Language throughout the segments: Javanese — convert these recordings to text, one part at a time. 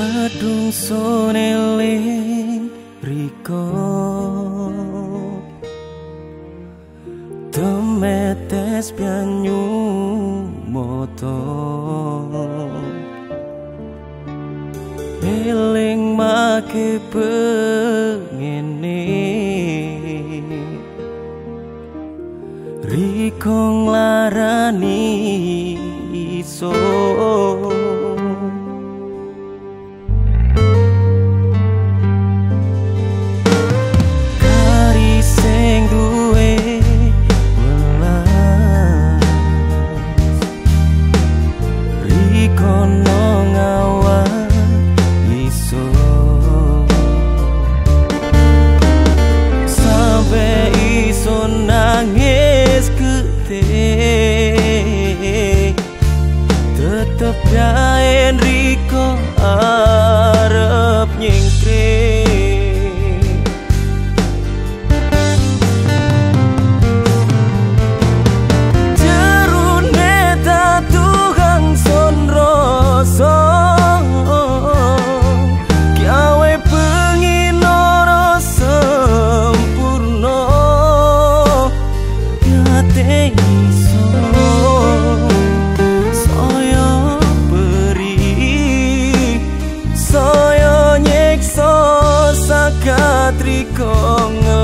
kadung soneling riko. Temetes banyu moto eling make pengene riko nglarani iso この側いそう Sampai iso nangis gede Tetep dan teisu saya beri saya nyiksa ngel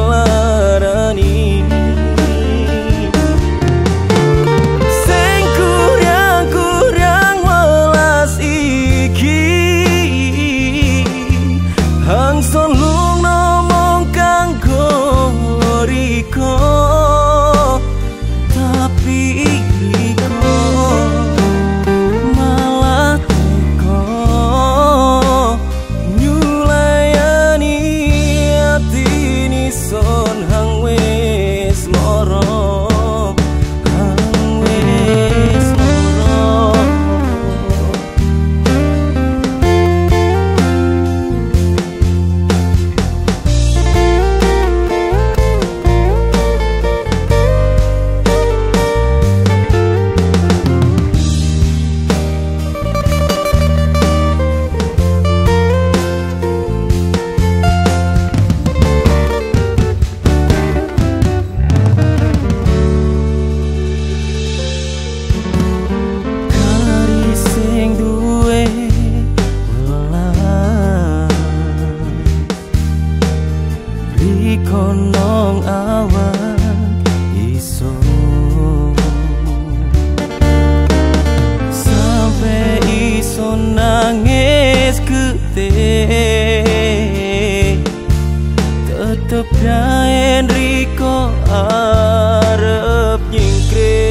tepya Enrico arep nyingkring